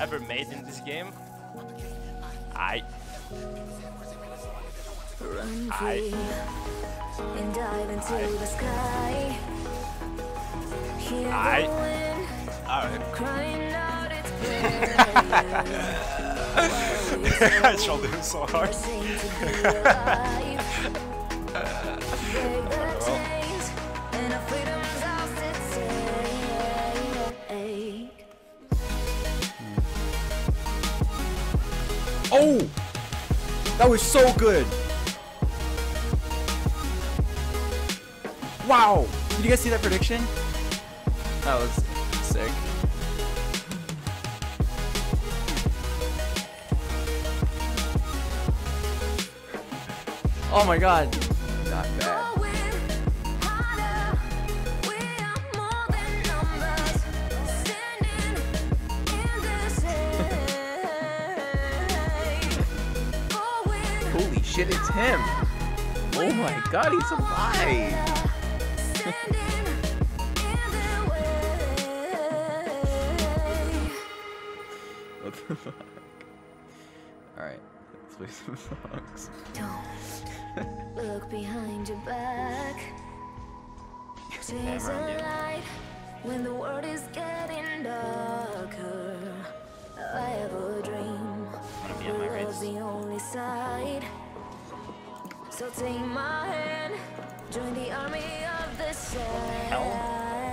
ever made in this game. I. Run I. free and dive into I. the sky. Here I. Alright. crying out its I trolled him so hard. Oh! That was so good! Wow! Did you guys see that prediction? That was sick. Oh my god. Not bad. Shit, it's him! Oh my god, he's alive! standing in their way. What the fuck? Alright, let's play some songs. Don't look behind your back. A light when the world is getting take my hand, join the army of the shadow.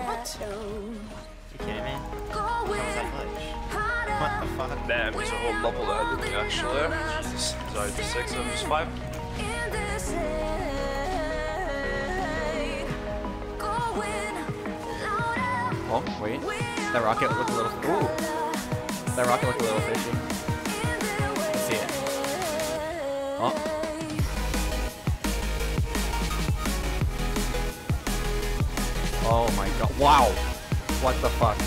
What? You kidding me? Going harder. What the fuck? Damn, it's a whole double editing actually. Jesus. Sorry, the six and just five. in this age. Going louder. Oh, wait. That rocket looked a little. Ooh! That rocket looked a little fishy. Let's see it. Oh. Oh my god. Wow! What the fuck?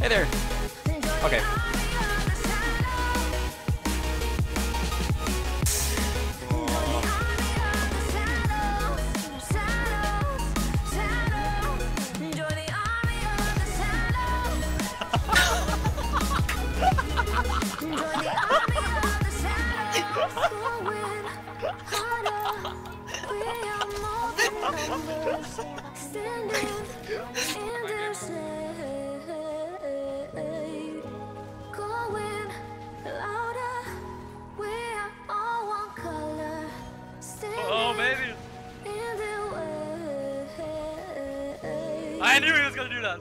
Hey there! Okay. Oh, baby. I knew he was gonna do that.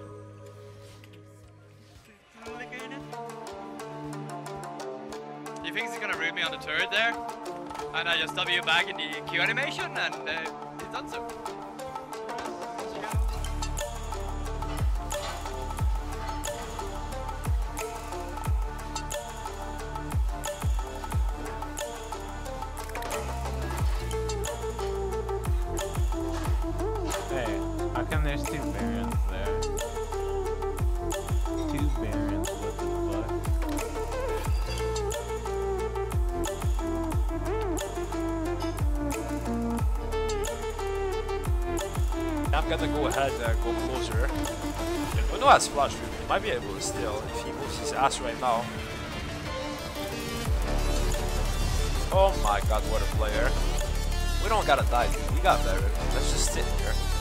Do you think he's gonna root me on the turret there? And I just W back in the Q animation and uh, he's I'm gonna go ahead and go closer. Uno has flash. He might be able to steal if he moves his ass right now. Oh my god, what a player. We don't gotta die, dude. We got better. Let's just sit here.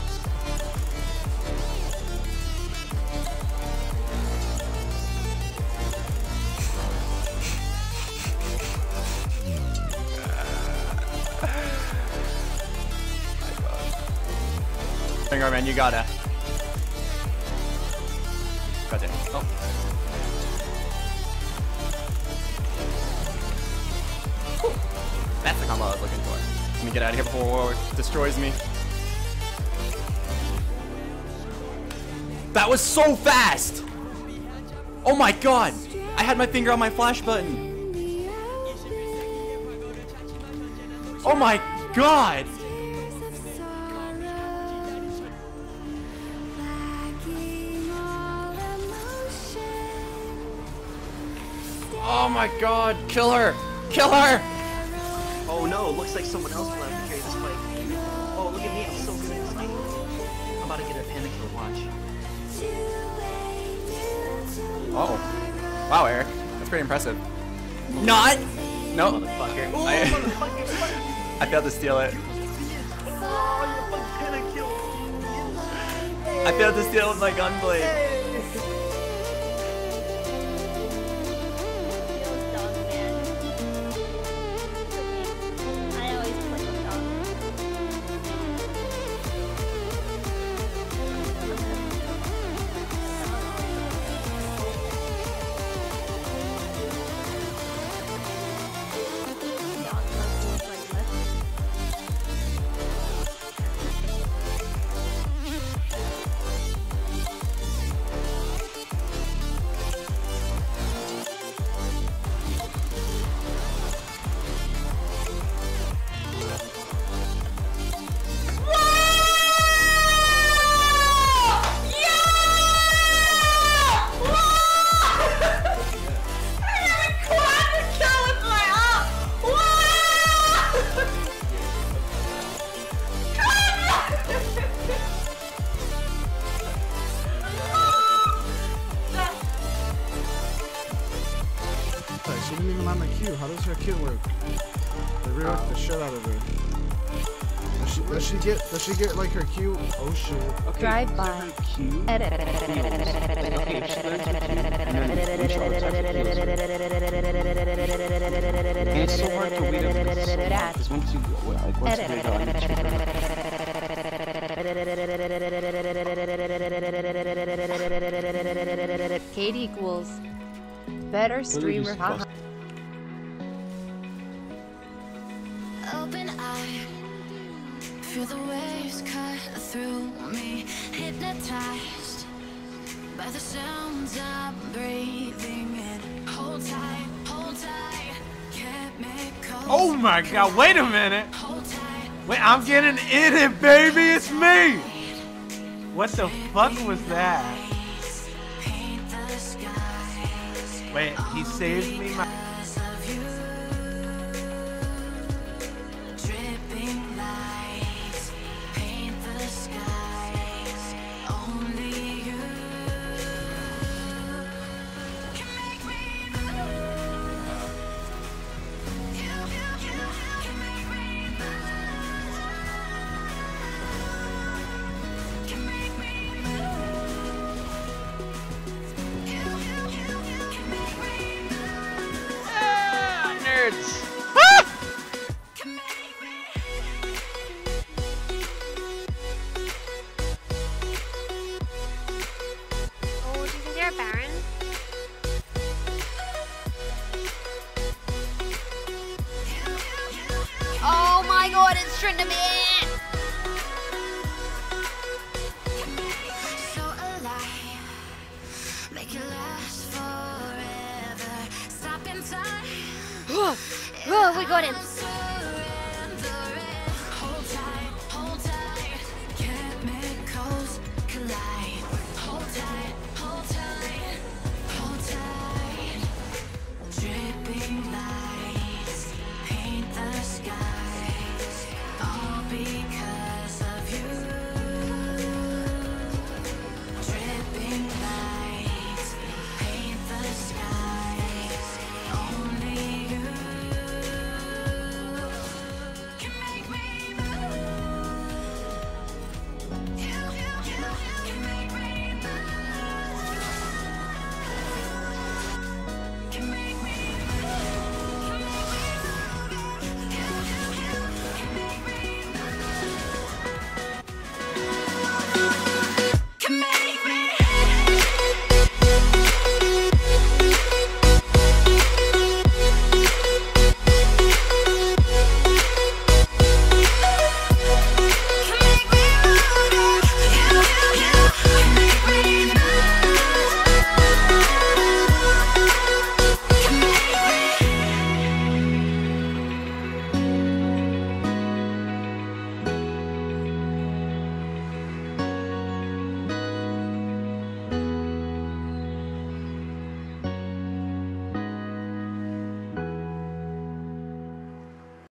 Finger man, you gotta. Got it. Oh. That's the combo I was looking for. Let me get out of here before Warwick destroys me. That was so fast! Oh my god! I had my finger on my flash button. Oh my god! Oh my god! Kill her! Kill her! Oh no, looks like someone else will have to carry this fight. Oh, look at me, I'm so good at this fight. I'm about to get a panic kill. Watch. Oh. Wow, Eric. That's pretty impressive. Not. Nope. Motherfucker. I, I failed to steal it. Oh, I failed to steal with my gunblade. Feels her Q work? They reworked the shit out of her. Does she, does she get does she get like her Q? Oh shit. Okay. Drive by. her Q. Edit. Okay, she learns her Q, and then when she all attacks her kills her. And it's so hard to read them because it's so hard, 'cause once you well, like once you read on YouTube, Kate equals better streamer. Feel the waves cut through me, hypnotized by the sounds I'm breathing in. Hold tight, hold tight, chemicals. Oh my god, wait a minute. Hold tight, Wait, I'm getting in it, baby. It's me. What the fuck was that? paint the skies Wait, he saved me my. Can. Oh, do you think they're? Oh my god, it's Trinidad! Oh, we got him.